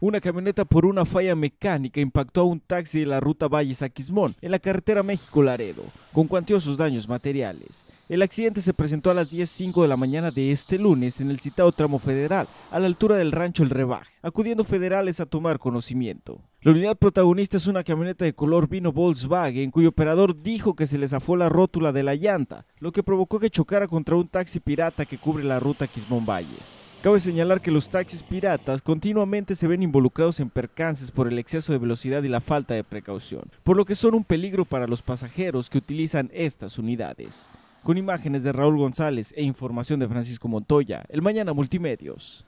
Una camioneta por una falla mecánica impactó a un taxi de la ruta Valles a Quismón, en la carretera México-Laredo, con cuantiosos daños materiales. El accidente se presentó a las 10.05 de la mañana de este lunes en el citado tramo federal, a la altura del rancho El Rebaje, acudiendo federales a tomar conocimiento. La unidad protagonista es una camioneta de color vino Volkswagen, cuyo operador dijo que se le zafó la rótula de la llanta, lo que provocó que chocara contra un taxi pirata que cubre la ruta Quismón Valles. Cabe señalar que los taxis piratas continuamente se ven involucrados en percances por el exceso de velocidad y la falta de precaución, por lo que son un peligro para los pasajeros que utilizan estas unidades. Con imágenes de Raúl González e información de Francisco Montoya, el Mañana Multimedios.